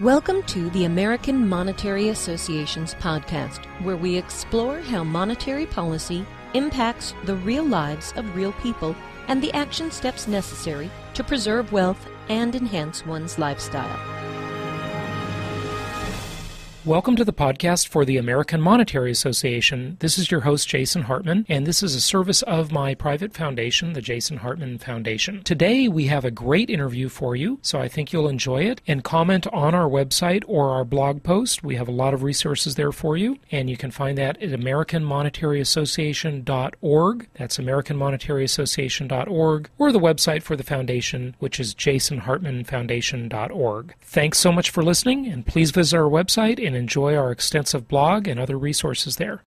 Welcome to the American Monetary Association's podcast, where we explore how monetary policy impacts the real lives of real people and the action steps necessary to preserve wealth and enhance one's lifestyle. Welcome to the podcast for the American Monetary Association. This is your host, Jason Hartman, and this is a service of my private foundation, the Jason Hartman Foundation. Today, we have a great interview for you, so I think you'll enjoy it. And comment on our website or our blog post. We have a lot of resources there for you, and you can find that at AmericanMonetaryAssociation.org. That's AmericanMonetaryAssociation.org, or the website for the foundation, which is JasonHartmanFoundation.org. Thanks so much for listening, and please visit our website and enjoy our extensive blog and other resources there.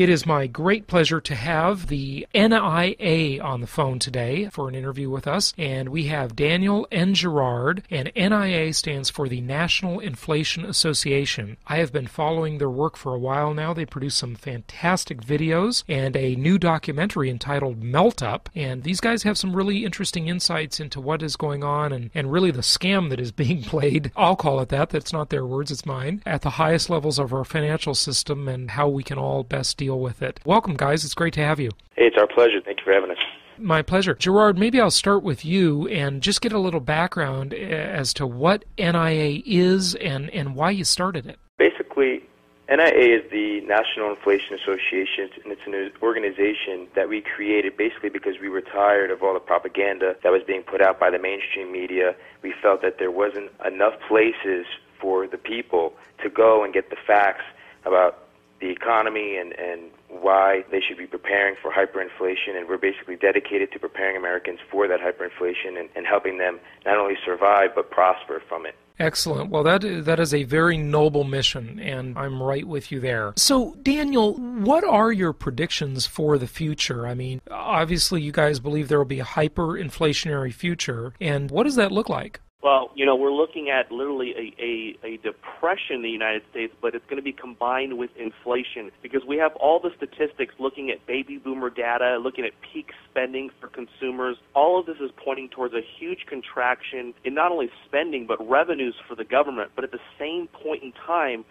It is my great pleasure to have the NIA on the phone today for an interview with us. And we have Daniel N. Gerard, and NIA stands for the National Inflation Association. I have been following their work for a while now. They produce some fantastic videos and a new documentary entitled Melt Up. And these guys have some really interesting insights into what is going on and, and really the scam that is being played. I'll call it that. That's not their words, it's mine. At the highest levels of our financial system and how we can all best deal with it. Welcome, guys. It's great to have you. Hey, it's our pleasure. Thank you for having us. My pleasure. Gerard, maybe I'll start with you and just get a little background eh, as to what NIA is and, and why you started it. Basically, NIA is the National Inflation Association, and it's an organization that we created basically because we were tired of all the propaganda that was being put out by the mainstream media. We felt that there wasn't enough places for the people to go and get the facts about the economy and, and why they should be preparing for hyperinflation. And we're basically dedicated to preparing Americans for that hyperinflation and, and helping them not only survive but prosper from it. Excellent. Well, that is, that is a very noble mission, and I'm right with you there. So, Daniel, what are your predictions for the future? I mean, obviously, you guys believe there will be a hyperinflationary future, and what does that look like? Well, you know, we're looking at literally a, a, a depression in the United States, but it's going to be combined with inflation because we have all the statistics looking at baby boomer data, looking at peak spending for consumers. All of this is pointing towards a huge contraction in not only spending but revenues for the government. But at the same point in time,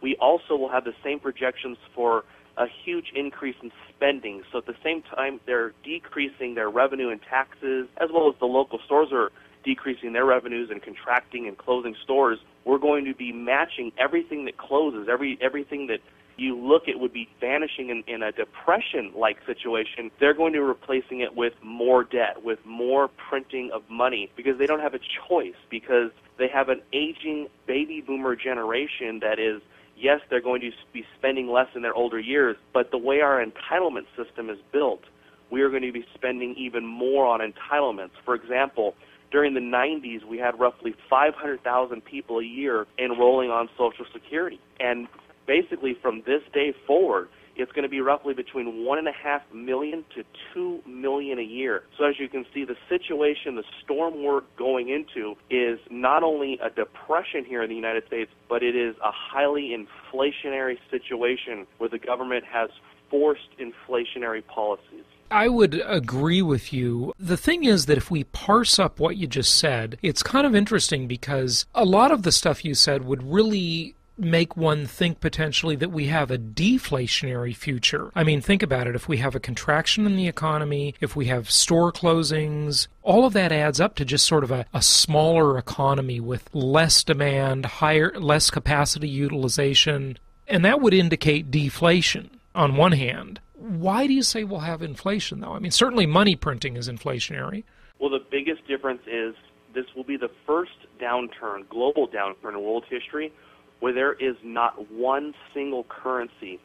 we also will have the same projections for a huge increase in spending. So at the same time, they're decreasing their revenue and taxes, as well as the local stores are decreasing their revenues and contracting and closing stores, we're going to be matching everything that closes, every everything that you look at would be vanishing in, in a depression like situation, they're going to be replacing it with more debt, with more printing of money because they don't have a choice because they have an aging baby boomer generation that is yes, they're going to be spending less in their older years, but the way our entitlement system is built, we are going to be spending even more on entitlements. For example, during the 90s, we had roughly 500,000 people a year enrolling on Social Security. And basically, from this day forward, it's going to be roughly between one and a half million to two million a year. So as you can see, the situation, the storm we're going into is not only a depression here in the United States, but it is a highly inflationary situation where the government has forced inflationary policies. I would agree with you. The thing is that if we parse up what you just said, it's kind of interesting because a lot of the stuff you said would really make one think potentially that we have a deflationary future. I mean, think about it. If we have a contraction in the economy, if we have store closings, all of that adds up to just sort of a, a smaller economy with less demand, higher, less capacity utilization, and that would indicate deflation on one hand. Why do you say we'll have inflation, though? I mean, certainly money printing is inflationary. Well, the biggest difference is this will be the first downturn, global downturn in world history, where there is not one single currency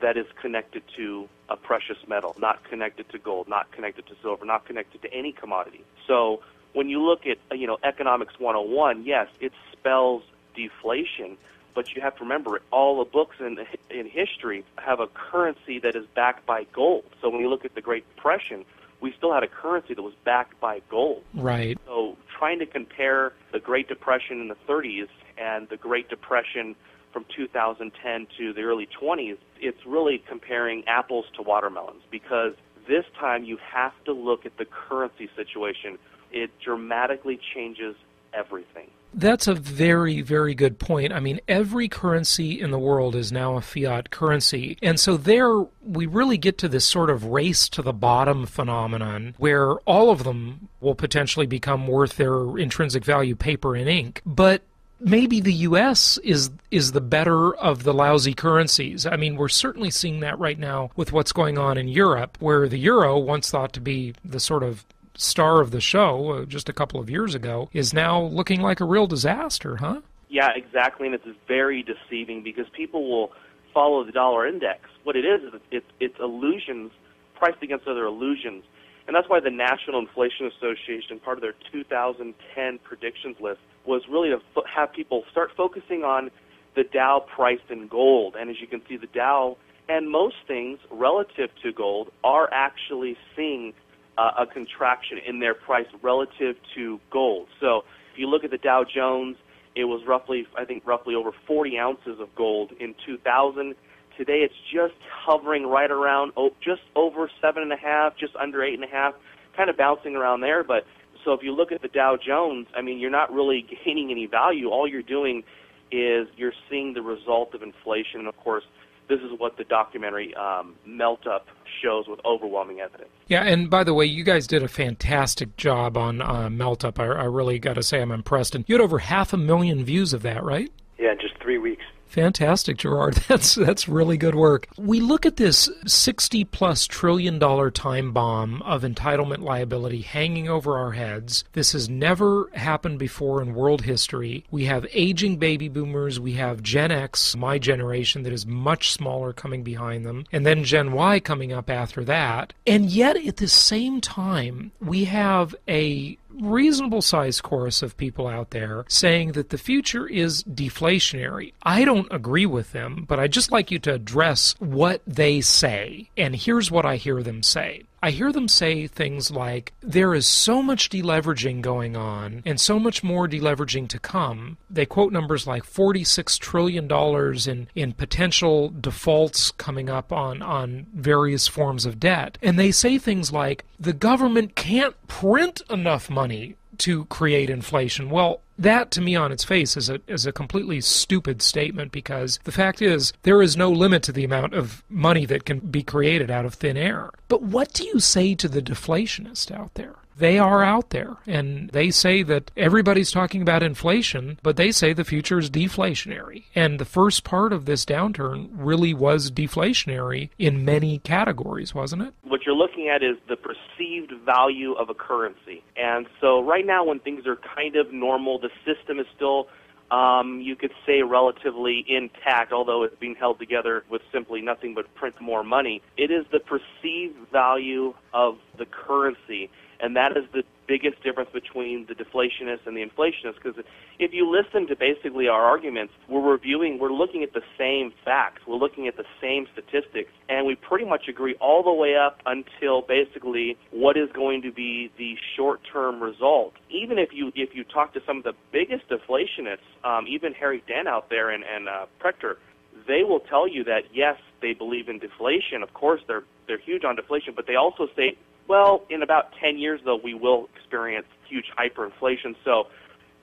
that is connected to a precious metal, not connected to gold, not connected to silver, not connected to any commodity. So when you look at you know economics 101, yes, it spells deflation, but you have to remember all the books in in history have a currency that is backed by gold. So when you look at the Great Depression, we still had a currency that was backed by gold. Right. So trying to compare the Great Depression in the 30s and the Great Depression from 2010 to the early 20s, it's really comparing apples to watermelons because this time you have to look at the currency situation. It dramatically changes everything. That's a very, very good point. I mean, every currency in the world is now a fiat currency. And so there we really get to this sort of race to the bottom phenomenon where all of them will potentially become worth their intrinsic value paper and ink. But maybe the US is is the better of the lousy currencies. I mean, we're certainly seeing that right now with what's going on in Europe where the euro once thought to be the sort of star of the show uh, just a couple of years ago is now looking like a real disaster, huh? Yeah, exactly, and it's very deceiving because people will follow the dollar index. What it is is it's it's illusions priced against other illusions. And that's why the National Inflation Association, part of their 2010 predictions list, was really to fo- have people start focusing on the Dow priced in gold. And as you can see, the Dow and most things relative to gold are actually seeing uh, a contraction in their price relative to gold. So if you look at the Dow Jones, it was roughly, I think, roughly over 40 ounces of gold in 2000. Today, it's just hovering right around, oh, just over seven and a half, just under eight and a half, kind of bouncing around there. But so if you look at the Dow Jones, I mean, you're not really gaining any value. All you're doing is you're seeing the result of inflation. And of course, this is what the documentary um, Melt Up shows with overwhelming evidence. Yeah, and by the way, you guys did a fantastic job on uh, Melt Up. I, I really got to say I'm impressed. And you had over half a million views of that, right? Yeah, in just three weeks. Fantastic, Gerard. That's that's really good work. We look at this 60 plus trillion dollar time bomb of entitlement liability hanging over our heads. This has never happened before in world history. We have aging baby boomers, we have Gen X, my generation that is much smaller coming behind them, and then Gen Y coming up after that. And yet at the same time, we have a reasonable sized chorus of people out there saying that the future is deflationary. I don't agree with them, but I'd just like you to address what they say. And here's what I hear them say. I hear them say things like, there is so much deleveraging going on and so much more deleveraging to come. They quote numbers like $46 trillion in, in potential defaults coming up on, on various forms of debt. And they say things like, the government can't print enough money to create inflation. Well, that to me on its face is a is a completely stupid statement because the fact is there is no limit to the amount of money that can be created out of thin air. But what do you say to the deflationist out there? They are out there and they say that everybody's talking about inflation, but they say the future is deflationary. And the first part of this downturn really was deflationary in many categories, wasn't it? What you're looking at is the perceived value of a currency. And so right now when things are kind of normal, the system is still um, you could say relatively intact, although it's being held together with simply nothing but print more money. It is the perceived value of the currency and that is the biggest difference between the deflationists and the inflationists. Because if you listen to basically our arguments, we're reviewing, we're looking at the same facts, we're looking at the same statistics, and we pretty much agree all the way up until basically what is going to be the short-term result. Even if you if you talk to some of the biggest deflationists, um, even Harry Dent out there and and uh, Prechter, they will tell you that yes, they believe in deflation. Of course, they're they're huge on deflation, but they also say well, in about 10 years, though, we will experience huge hyperinflation. So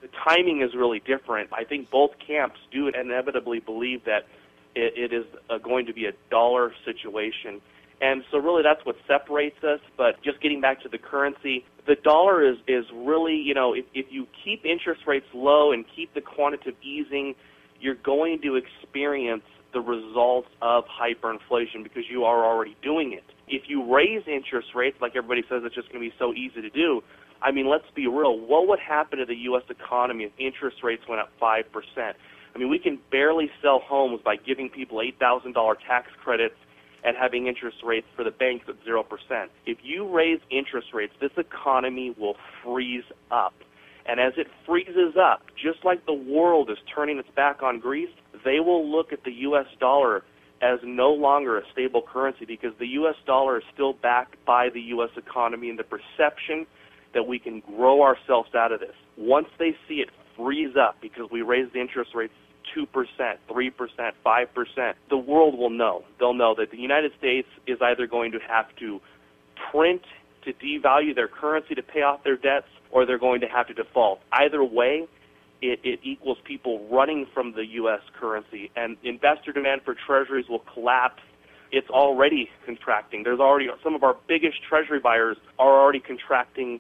the timing is really different. I think both camps do inevitably believe that it, it is uh, going to be a dollar situation. And so really that's what separates us. But just getting back to the currency, the dollar is, is really, you know, if, if you keep interest rates low and keep the quantitative easing, you're going to experience the results of hyperinflation because you are already doing it. If you raise interest rates, like everybody says, it's just going to be so easy to do. I mean, let's be real. What would happen to the U.S. economy if interest rates went up 5%? I mean, we can barely sell homes by giving people $8,000 tax credits and having interest rates for the banks at 0%. If you raise interest rates, this economy will freeze up. And as it freezes up, just like the world is turning its back on Greece, they will look at the U.S. dollar as no longer a stable currency because the U.S. dollar is still backed by the U.S. economy and the perception that we can grow ourselves out of this. Once they see it freeze up because we raise the interest rates 2%, 3%, 5%, the world will know. They'll know that the United States is either going to have to print to devalue their currency to pay off their debts, or they're going to have to default. Either way, it, it equals people running from the U.S. currency, and investor demand for treasuries will collapse. It's already contracting. There's already some of our biggest treasury buyers are already contracting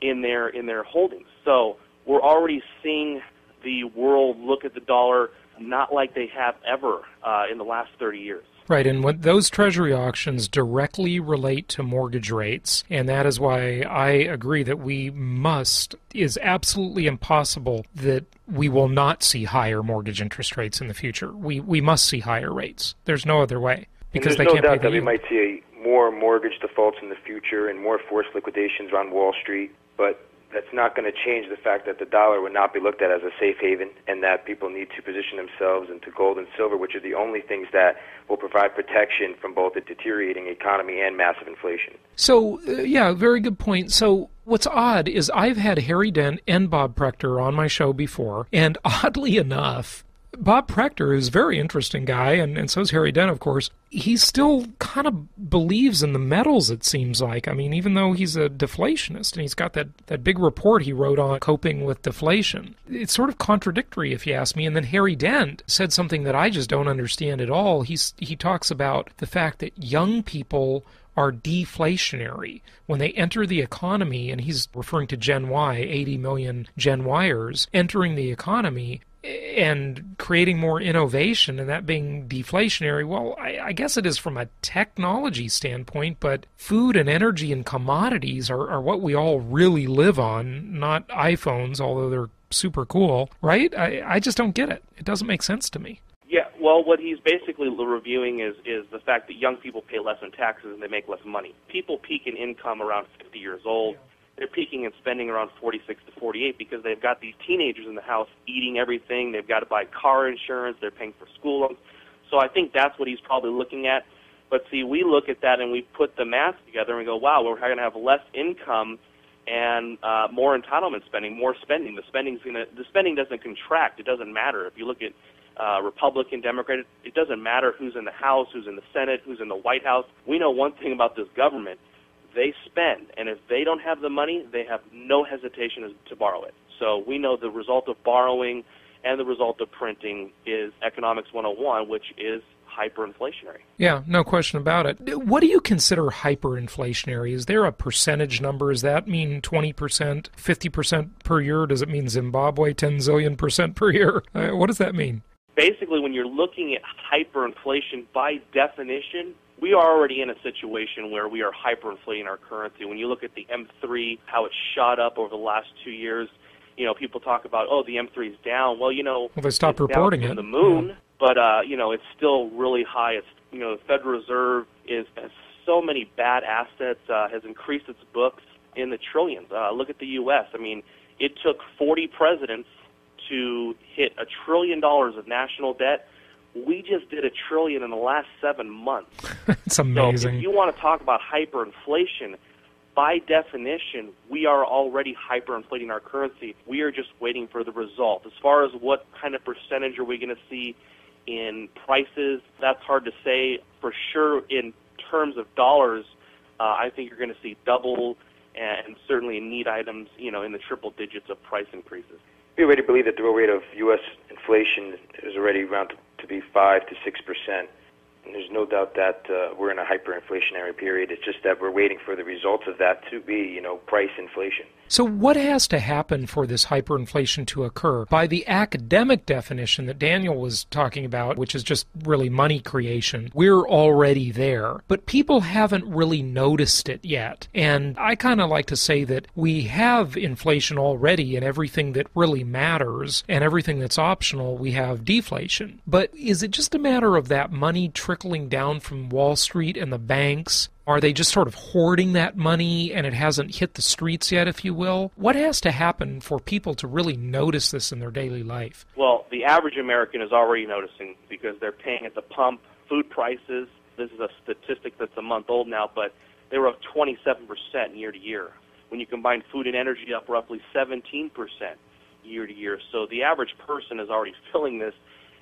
in their in their holdings. So we're already seeing the world look at the dollar not like they have ever uh, in the last 30 years. Right, and what those treasury auctions directly relate to mortgage rates, and that is why I agree that we must is absolutely impossible that we will not see higher mortgage interest rates in the future. We we must see higher rates. There's no other way because they no can't doubt pay the that we might see more mortgage defaults in the future and more forced liquidations on Wall Street, but that's not going to change the fact that the dollar would not be looked at as a safe haven and that people need to position themselves into gold and silver, which are the only things that will provide protection from both a deteriorating economy and massive inflation. So, uh, yeah, very good point. So, what's odd is I've had Harry Dent and Bob Prechter on my show before, and oddly enough, Bob Prechter is a very interesting guy, and, and so is Harry Dent, of course. He still kind of believes in the metals, it seems like. I mean, even though he's a deflationist and he's got that, that big report he wrote on coping with deflation, it's sort of contradictory, if you ask me. And then Harry Dent said something that I just don't understand at all. He's, he talks about the fact that young people are deflationary. When they enter the economy, and he's referring to Gen Y, 80 million Gen Yers entering the economy, and creating more innovation and that being deflationary, well, I, I, guess it is from a technology standpoint, but food and energy and commodities are, are what we all really live on, not iPhones, although they're super cool, right? I, I just don't get it. It doesn't make sense to me. Yeah, well, what he's basically reviewing is is the fact that young people pay less in taxes and they make less money. People peak in income around 50 years old. They're peaking in spending around 46 to 48 because they've got these teenagers in the house eating everything. They've got to buy car insurance. They're paying for school loans. So I think that's what he's probably looking at. But see, we look at that and we put the math together and we go, wow, we're going to have less income and uh, more entitlement spending, more spending. The spending's going to the spending doesn't contract. It doesn't matter if you look at uh, Republican, Democrat. It, it doesn't matter who's in the House, who's in the Senate, who's in the White House. We know one thing about this government: they spend, and if they don't have the money, they have no hesitation to borrow it. So we know the result of borrowing and the result of printing is economics 101, which is hyperinflationary. Yeah, no question about it. What do you consider hyperinflationary? Is there a percentage number? Does that mean 20%, 50% per year? Does it mean Zimbabwe 10 zillion percent per year? Uh, what does that mean? basically, when you're looking at hyperinflation, by definition, we are already in a situation where we are hyperinflating our currency. When you look at the M3, how it shot up over the last two years, you know, people talk about, oh, the M3 is down. Well, you know, well, they stopped reporting down it. the moon, yeah. but uh, you know, it's still really high. It's you know, the Federal Reserve is has so many bad assets, uh, has increased its books in the trillions. Uh, look at the U.S. I mean, it took 40 presidents to hit a trillion dollars of national debt. We just did a trillion in the last seven months. it's amazing. So if you want to talk about hyperinflation, by definition, we are already hyperinflating our currency. We are just waiting for the result. As far as what kind of percentage are we going to see in prices, that's hard to say. For sure, in terms of dollars, uh, I think you're going to see double and certainly in need items, you know, in the triple digits of price increases we already believe that the real rate of U.S. inflation is already around to, be 5 to 6 percent. There's no doubt that uh, we're in a hyperinflationary period. It's just that we're waiting for the results of that to be, you know, price inflation. So, what has to happen for this hyperinflation to occur? By the academic definition that Daniel was talking about, which is just really money creation, we're already there. But people haven't really noticed it yet. And I kind of like to say that we have inflation already in everything that really matters, and everything that's optional, we have deflation. But is it just a matter of that money trickling down from Wall Street and the banks are they just sort of hoarding that money and it hasn't hit the streets yet, if you will? What has to happen for people to really notice this in their daily life? Well, the average American is already noticing because they're paying at the pump, food prices. This is a statistic that's a month old now, but they were up 27% year to year. When you combine food and energy, up roughly 17% year to year. So the average person is already feeling this.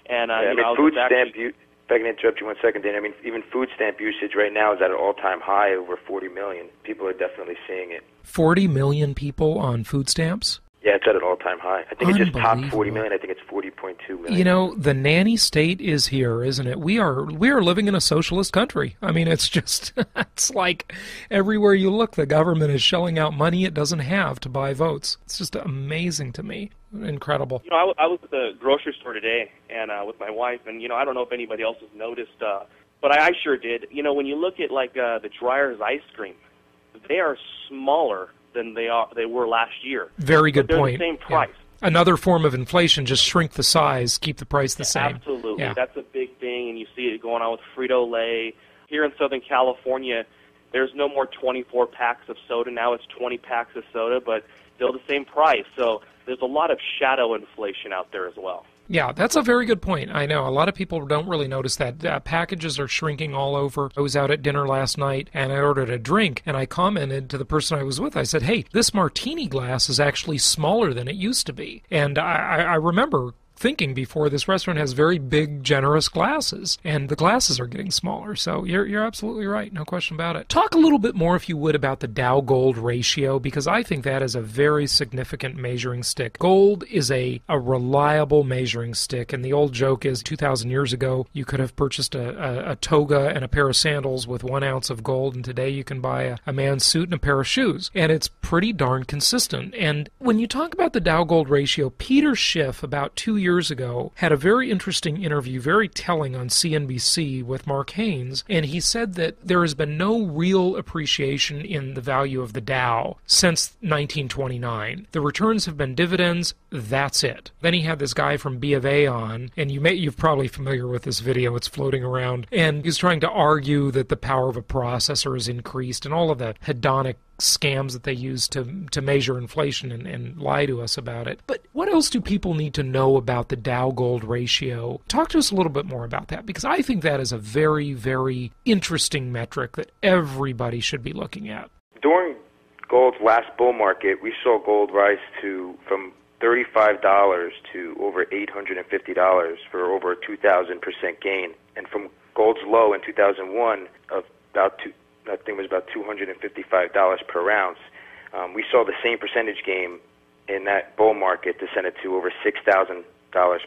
And uh, yeah, you I mean, know, food actually, stamp I can interrupt you one second, Dan, I mean, even food stamp usage right now is at an all-time high, over 40 million. People are definitely seeing it. 40 million people on food stamps? Yeah, it's at an all-time high. I think it just topped 40 million. I think it's 40.2 million. You know, the nanny state is here, isn't it? We are we are living in a socialist country. I mean, it's just it's like everywhere you look, the government is shelling out money it doesn't have to buy votes. It's just amazing to me. Incredible. You know, I, I was at the grocery store today and uh, with my wife, and you know, I don't know if anybody else has noticed, uh, but I, I sure did. You know, when you look at like uh, the Dreyer's ice cream, they are smaller than they are they were last year. Very good point. Same price. Yeah. Another form of inflation, just shrink the size, keep the price the same. Absolutely, yeah. that's a big thing, and you see it going on with Frito Lay here in Southern California. There's no more 24 packs of soda now; it's 20 packs of soda, but still the same price. So there's a lot of shadow inflation out there as well. Yeah, that's a very good point. I know a lot of people don't really notice that. Uh, packages are shrinking all over. I was out at dinner last night and I ordered a drink and I commented to the person I was with. I said, "Hey, this martini glass is actually smaller than it used to be." And I, I remember thinking before this restaurant has very big generous glasses and the glasses are getting smaller. So you're, you're absolutely right. No question about it. Talk a little bit more if you would about the dow gold ratio because i think that is a very significant measuring stick. Gold is a, a reliable measuring stick and the old joke is 2000 years ago you could have purchased a, a, a toga and a pair of sandals with one ounce of gold and today you can buy a, a man's suit and a pair of shoes. And it's pretty darn consistent. And when you talk about the dow gold ratio peter schiff about two years years ago had a very interesting interview, very telling on CNBC with Mark Haines, and he said that there has been no real appreciation in the value of the Dow since 1929. The returns have been dividends, that's it. Then he had this guy from B of A on, and you may you're probably familiar with this video, it's floating around, and he's trying to argue that the power of a processor is increased and all of the hedonic scams that they use to to measure inflation and, and lie to us about it. But what else do people need to know about the Dow Gold ratio? Talk to us a little bit more about that because I think that is a very, very interesting metric that everybody should be looking at. During gold's last bull market, we saw gold rise to from $35 to over $850 for over a 2,000% gain. And from gold's low in 2001 of about two, I think it was about $255 per ounce. Um, we saw the same percentage gain in that bull market descended to over $6,000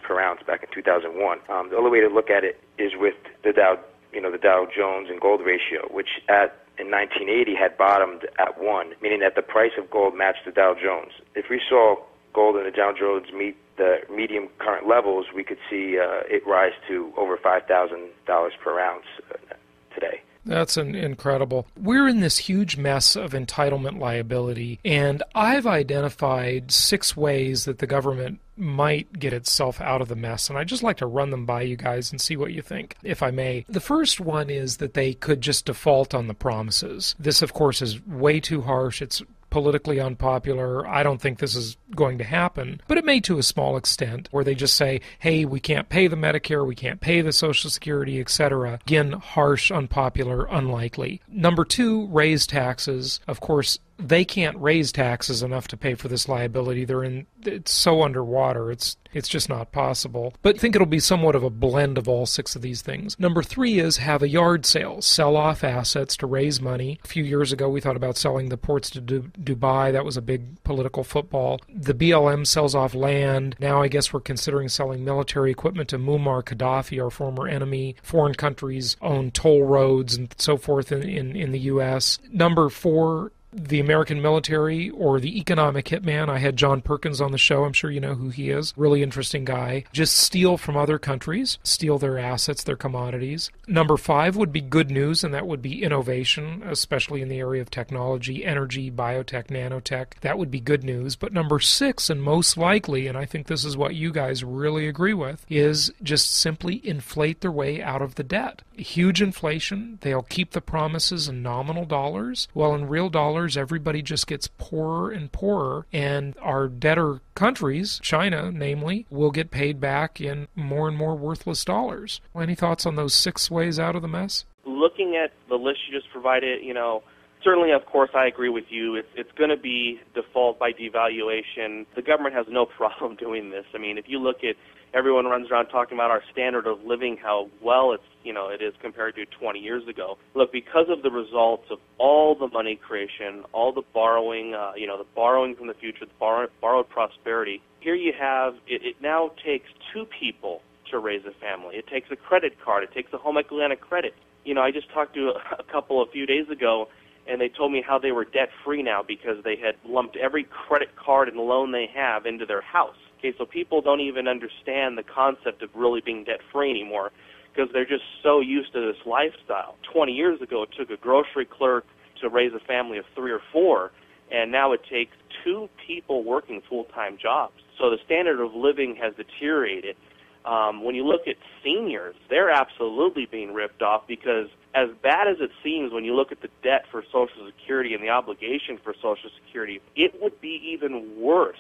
per ounce back in 2001. Um, the other way to look at it is with the Dow, you know, the Dow Jones and gold ratio, which at in 1980 had bottomed at one, meaning that the price of gold matched the Dow Jones. If we saw gold and the Dow Jones meet the medium current levels, we could see uh, it rise to over $5,000 per ounce uh, today. That's an incredible. We're in this huge mess of entitlement liability, and I've identified six ways that the government might get itself out of the mess, and I'd just like to run them by you guys and see what you think, if I may. The first one is that they could just default on the promises. This, of course, is way too harsh. It's politically unpopular. I don't think this is going to happen, but it may to a small extent, where they just say, hey, we can't pay the Medicare, we can't pay the Social Security, etc. Again, harsh, unpopular, unlikely. Number two, raise taxes. Of course, they can't raise taxes enough to pay for this liability. They're in it's so underwater. It's it's just not possible. But I think it'll be somewhat of a blend of all six of these things. Number 3 is have a yard sale. Sell off assets to raise money. A few years ago we thought about selling the ports to du- Dubai. That was a big political football. The BLM sells off land. Now I guess we're considering selling military equipment to Muammar Gaddafi, our former enemy. Foreign countries own toll roads and so forth in, in, in the US. Number 4 the American military or the economic hitman. I had John Perkins on the show. I'm sure you know who he is. Really interesting guy. Just steal from other countries, steal their assets, their commodities. Number five would be good news, and that would be innovation, especially in the area of technology, energy, biotech, nanotech. That would be good news. But number six, and most likely, and I think this is what you guys really agree with, is just simply inflate their way out of the debt. Huge inflation. They'll keep the promises in nominal dollars, while in real dollars, dollars, everybody just gets poorer and poorer, and our debtor countries, China namely, will get paid back in more and more worthless dollars. Any thoughts on those six ways out of the mess? Looking at the list you just provided, you know, certainly, of course, I agree with you. It's it's going to be default by devaluation. The government has no problem doing this. I mean, if you look at everyone runs around talking about our standard of living, how well it's you know it is compared to 20 years ago. Look, because of the results of all the money creation, all the borrowing, uh, you know, the borrowing from the future, the borrow, borrowed prosperity. Here you have it, it now takes two people to raise a family. It takes a credit card. It takes a home equity line of credit. You know, I just talked to a, a couple a few days ago, and they told me how they were debt free now because they had lumped every credit card and loan they have into their house. Okay, so people don't even understand the concept of really being debt free anymore because they're just so used to this lifestyle. 20 years ago, it took a grocery clerk to raise a family of three or four, and now it takes two people working full time jobs. So the standard of living has deteriorated. Um, when you look at seniors, they're absolutely being ripped off because, as bad as it seems when you look at the debt for Social Security and the obligation for Social Security, it would be even worse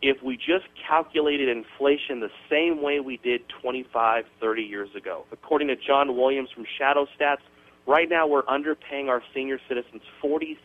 if we just calculated inflation the same way we did 25, 30 years ago. According to John Williams from Shadow Stats, right now we're underpaying our senior citizens 43%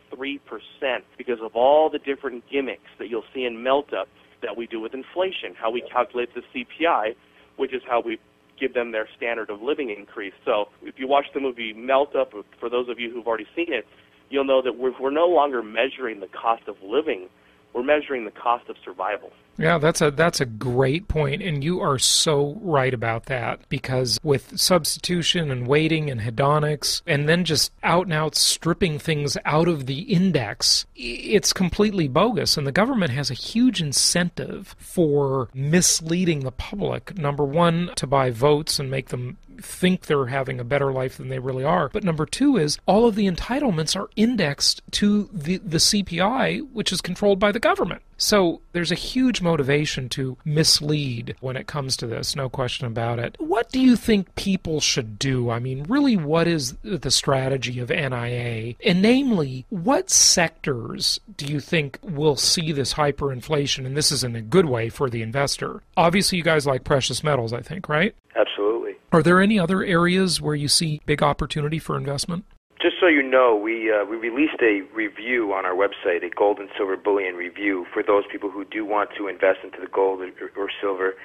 because of all the different gimmicks that you'll see in Melt Up that we do with inflation, how we calculate the CPI, which is how we give them their standard of living increase. So if you watch the movie Melt Up, for those of you who've already seen it, you'll know that we're, we're no longer measuring the cost of living we're measuring the cost of survival. Yeah, that's a that's a great point, and you are so right about that because with substitution and weighting and hedonics, and then just out and out stripping things out of the index, it's completely bogus, and the government has a huge incentive for misleading the public. Number one, to buy votes and make them think they're having a better life than they really are. But number two is all of the entitlements are indexed to the, the CPI, which is controlled by the government. So there's a huge motivation to mislead when it comes to this, no question about it. What do you think people should do? I mean, really, what is the strategy of NIA? And namely, what sectors do you think will see this hyperinflation? And this is in a good way for the investor. Obviously, you guys like precious metals, I think, right? Absolutely. Are there any other areas where you see big opportunity for investment? Just so you know, we uh, we released a review on our website, a gold and silver bullion review for those people who do want to invest into the gold or, or silver.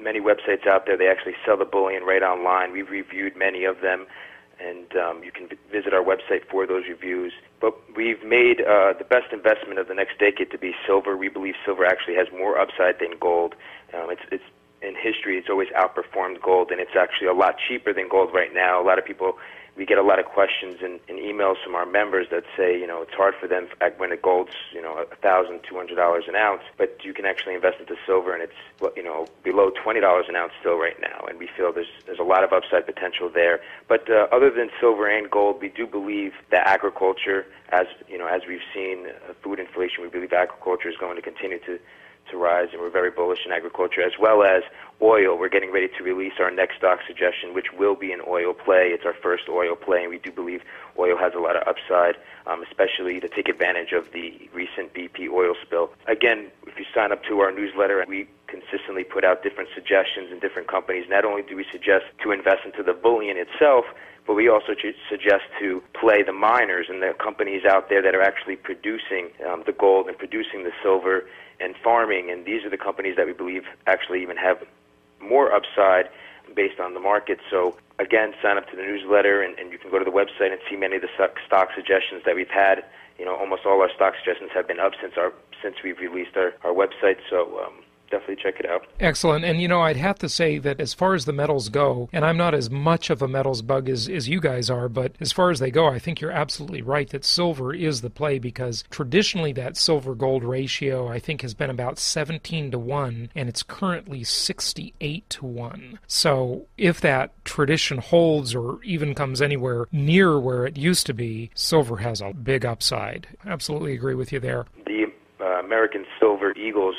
Many websites out there they actually sell the bullion right online. We've reviewed many of them, and um, you can visit our website for those reviews. But we've made uh, the best investment of the next decade to be silver. We believe silver actually has more upside than gold. Um, it's it's in history, it's always outperformed gold, and it's actually a lot cheaper than gold right now. A lot of people, we get a lot of questions and, and emails from our members that say, you know, it's hard for them when the gold's, you know, a thousand, two hundred dollars an ounce, but you can actually invest into silver, and it's, you know, below twenty dollars an ounce still right now, and we feel there's there's a lot of upside potential there. But uh, other than silver and gold, we do believe that agriculture, as you know, as we've seen uh, food inflation, we believe agriculture is going to continue to to rise, and we're very bullish in agriculture as well as oil. We're getting ready to release our next stock suggestion, which will be an oil play. It's our first oil play, and we do believe oil has a lot of upside, um, especially to take advantage of the recent BP oil spill. Again, if you sign up to our newsletter, we consistently put out different suggestions in different companies. Not only do we suggest to invest into the bullion itself, but we also suggest to play the miners and the companies out there that are actually producing um, the gold and producing the silver and farming. And these are the companies that we believe actually even have more upside based on the market. So again, sign up to the newsletter, and, and you can go to the website and see many of the stock suggestions that we've had. You know, almost all our stock suggestions have been up since our since we've released our, our website. So um, definitely check it out. Excellent. And you know, I'd have to say that as far as the metals go, and I'm not as much of a metals bug as, as you guys are, but as far as they go, I think you're absolutely right that silver is the play because traditionally that silver gold ratio I think has been about 17 to 1 and it's currently 68 to 1. So if that tradition holds or even comes anywhere near where it used to be, silver has a big upside. Absolutely agree with you there. The uh, American Silver Eagles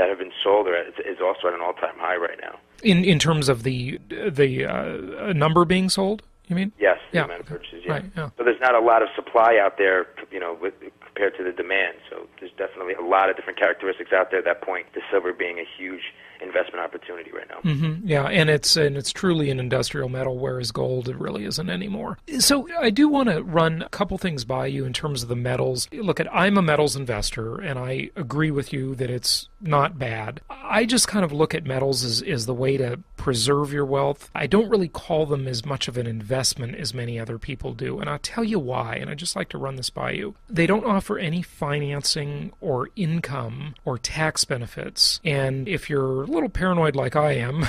that have been sold are, is also at an all-time high right now. In in terms of the the uh, number being sold, you mean? Yes, yeah. amount of purchases. Yeah. Right, yeah. So there's not a lot of supply out there, you know, with, compared to the demand. So there's definitely a lot of different characteristics out there At that point to silver being a huge investment opportunity right now. Mm-hmm. Yeah, and it's and it's truly an industrial metal, whereas gold it really isn't anymore. So I do want to run a couple things by you in terms of the metals. Look at I'm a metals investor, and I agree with you that it's not bad. I just kind of look at metals as, as the way to preserve your wealth. I don't really call them as much of an investment as many other people do, and I'll tell you why. And I just like to run this by you. They don't offer any financing or income or tax benefits, and if you're little paranoid like I am,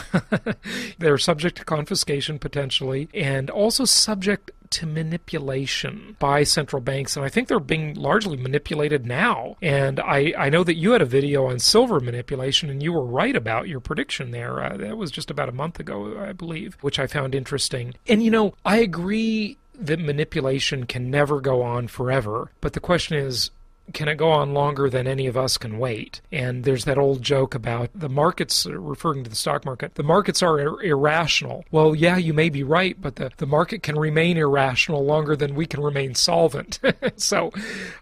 they're subject to confiscation potentially, and also subject to manipulation by central banks. And I think they're being largely manipulated now. And I, I know that you had a video on silver manipulation, and you were right about your prediction there. Uh, that was just about a month ago, I believe, which I found interesting. And, you know, I agree that manipulation can never go on forever. But the question is, can it go on longer than any of us can wait? And there's that old joke about the markets, referring to the stock market, the markets are ir- irrational. Well, yeah, you may be right, but the, the market can remain irrational longer than we can remain solvent. so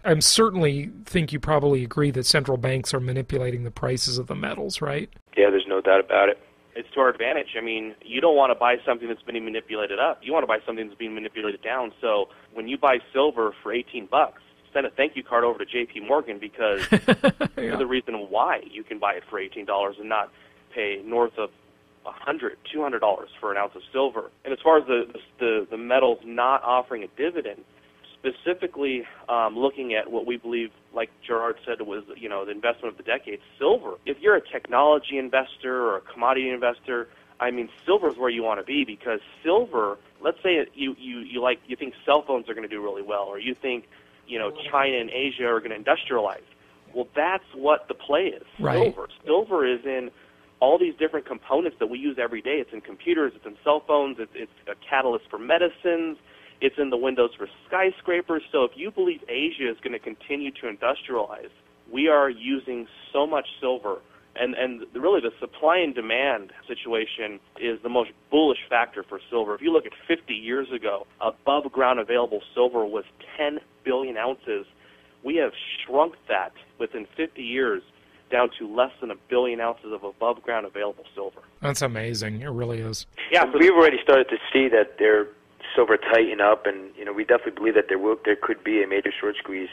I'm certainly think you probably agree that central banks are manipulating the prices of the metals, right? Yeah, there's no doubt about it. It's to our advantage. I mean, you don't want to buy something that's being manipulated up. You want to buy something that's being manipulated down. So when you buy silver for 18 bucks, send a thank you card over to J.P. Morgan because yeah. the reason why you can buy it for eighteen dollars and not pay north of a hundred, two hundred dollars for an ounce of silver. And as far as the the, the metals not offering a dividend, specifically um, looking at what we believe, like Gerard said, was you know the investment of the decade, silver. If you're a technology investor or a commodity investor, I mean, silver is where you want to be because silver. Let's say you you you like you think cell phones are going to do really well, or you think you know China and Asia are going to industrialize. Well, that's what the play is. Right. Silver. Silver is in all these different components that we use every day. It's in computers. It's in cell phones. It's, it's a catalyst for medicines. It's in the windows for skyscrapers. So if you believe Asia is going to continue to industrialize, we are using so much silver. And, and really, the supply and demand situation is the most bullish factor for silver. If you look at 50 years ago, above ground available silver was 10 billion ounces. We have shrunk that within 50 years down to less than a billion ounces of above ground available silver. That's amazing. It really is. Yeah, we've already started to see that their silver tighten up, and you know we definitely believe that there will there could be a major short squeeze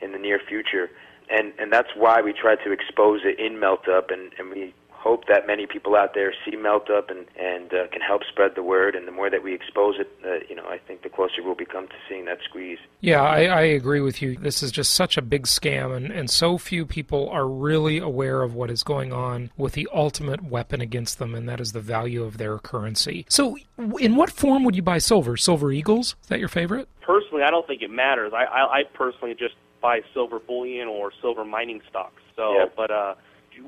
in the near future, and and that's why we try to expose it in melt up, and and we hope that many people out there see melt up and and uh, can help spread the word. And the more that we expose it, uh, you know, I think the closer we'll become to seeing that squeeze. Yeah, I, I agree with you. This is just such a big scam, and and so few people are really aware of what is going on with the ultimate weapon against them, and that is the value of their currency. So, in what form would you buy silver? Silver Eagles? Is that your favorite? Personally, I don't think it matters. I I, I personally just buy silver bullion or silver mining stocks. So, Yeah. but uh,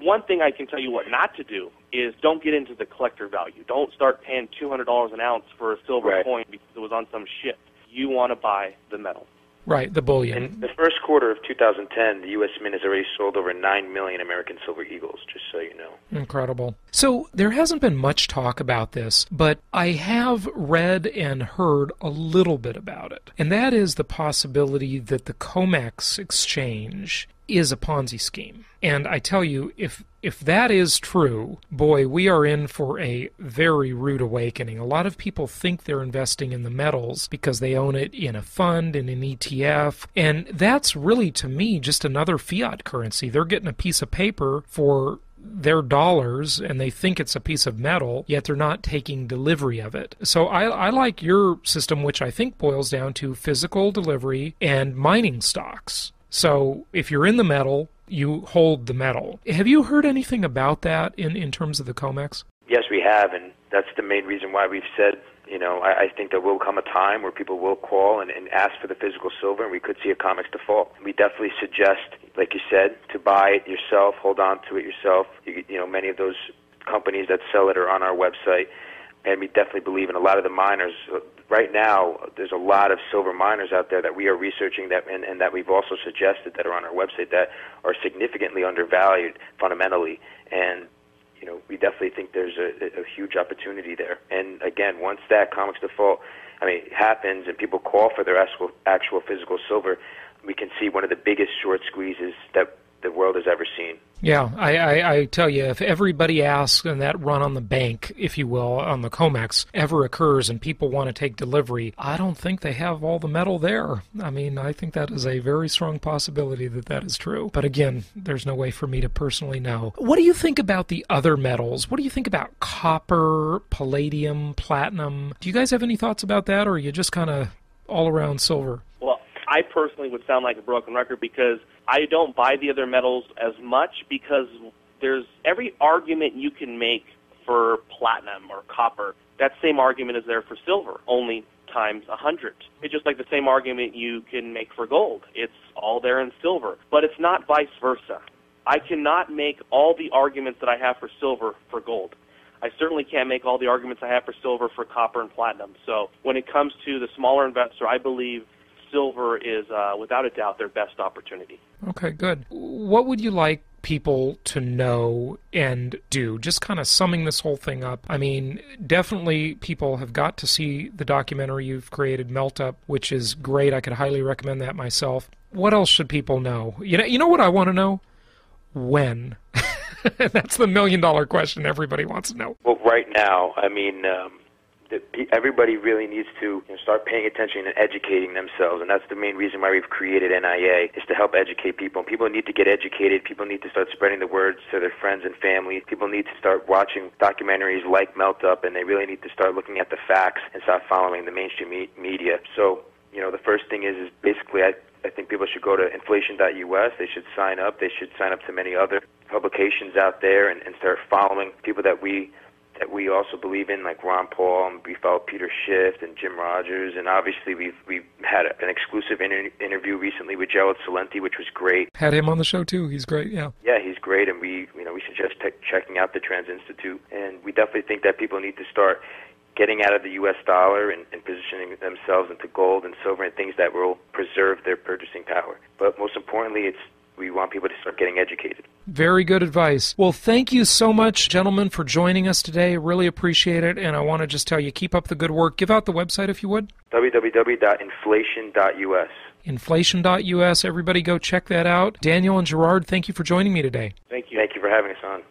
one thing I can tell you what not to do is don't get into the collector value. Don't start paying two hundred dollars an ounce for a silver Right. coin because it was on some ship. You want to buy the metal. Right, the bullion. In the first quarter of 2010, the U.S. Mint has already sold over 9 million American Silver Eagles, just so you know. Incredible. So there hasn't been much talk about this, but I have read and heard a little bit about it. And that is the possibility that the COMEX exchange is a Ponzi scheme. And I tell you, if if that is true, boy, we are in for a very rude awakening. A lot of people think they're investing in the metals because they own it in a fund, in an ETF, and that's really to me just another fiat currency. They're getting a piece of paper for their dollars and they think it's a piece of metal, yet they're not taking delivery of it. So I, I like your system, which I think boils down to physical delivery and mining stocks. So if you're in the metal, you hold the metal. Have you heard anything about that in, in terms of the COMEX? Yes, we have, and that's the main reason why we've said, you know, I, I think there will come a time where people will call and, and ask for the physical silver, and we could see a COMEX default. We definitely suggest, like you said, to buy it yourself, hold on to it yourself. You, you know, many of those companies that sell it are on our website, and we definitely believe in a lot of the miners. Right now, there's a lot of silver miners out there that we are researching that, and, and that we've also suggested that are on our website that are significantly undervalued fundamentally, and you know, we definitely think there's a, a huge opportunity there. And again, once that COMEX default, I mean, happens and people call for their actual, actual physical silver, we can see one of the biggest short squeezes that the world has ever seen. Yeah, I, I, I, tell you, if everybody asks and that run on the bank, if you will, on the COMEX ever occurs and people want to take delivery, I don't think they have all the metal there. I mean, I think that is a very strong possibility that that is true. But again, there's no way for me to personally know. What do you think about the other metals? What do you think about copper, palladium, platinum? Do you guys have any thoughts about that, or are you just kind of all around silver? Well, I personally would sound like a broken record because I don't buy the other metals as much because there's every argument you can make for platinum or copper. That same argument is there for silver, only times a hundred. It's just like the same argument you can make for gold. It's all there in silver, but it's not vice versa. I cannot make all the arguments that I have for silver for gold. I certainly can't make all the arguments I have for silver for copper and platinum. So when it comes to the smaller investor, I believe silver is uh, without a doubt their best opportunity. Okay, good. What would you like people to know and do? Just kind of summing this whole thing up. I mean, definitely people have got to see the documentary you've created, Melt Up, which is great. I could highly recommend that myself. What else should people know? You know, you know what I want to know? When? That's the million dollar question everybody wants to know. Well, right now, I mean, um, everybody really needs to you know, start paying attention and educating themselves, and that's the main reason why we've created NIA is to help educate people. And people need to get educated. People need to start spreading the words to their friends and family. People need to start watching documentaries like Melt Up, and they really need to start looking at the facts and start following the mainstream me- media. So, you know, the first thing is is basically I. I think people should go to inflation.us. They should sign up. They should sign up to many other publications out there and, and start following people that we that we also believe in, like Ron Paul, and we followed Peter Schiff and Jim Rogers, and obviously we've we've had an exclusive inter- interview recently with Gerald Celente, which was great. Had him on the show too. He's great. Yeah. Yeah, he's great, and we you know we suggest te- checking out the Trends Institute, and we definitely think that people need to start getting out of the U.S. dollar and, and positioning themselves into gold and silver and things that will preserve their purchasing power. But most importantly, it's we want people to start getting educated. Very good advice. Well, thank you so much, gentlemen, for joining us today. Really appreciate it. And I want to just tell you, keep up the good work. Give out the website if you would www.inflation.us. Inflation.us. Everybody go check that out. Daniel and Gerard, thank you for joining me today. Thank you. Thank you for having us on.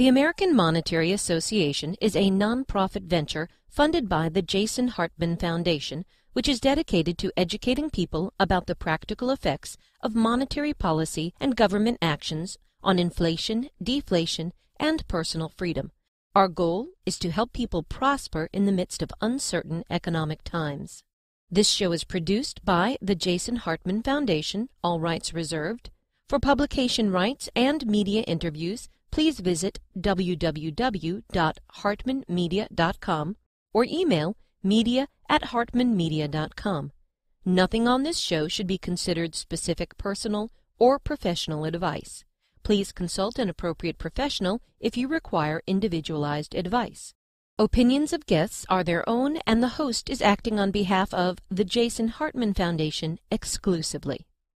The American Monetary Association is a nonprofit venture funded by the Jason Hartman Foundation, which is dedicated to educating people about the practical effects of monetary policy and government actions on inflation, deflation, and personal freedom. Our goal is to help people prosper in the midst of uncertain economic times. This show is produced by the Jason Hartman Foundation, all rights reserved. For publication rights and media interviews, please visit www.hartmanmedia.com or email media at hartmanmedia.com. Nothing on this show should be considered specific personal or professional advice. Please consult an appropriate professional if you require individualized advice. Opinions of guests are their own, and the host is acting on behalf of the Jason Hartman Foundation exclusively.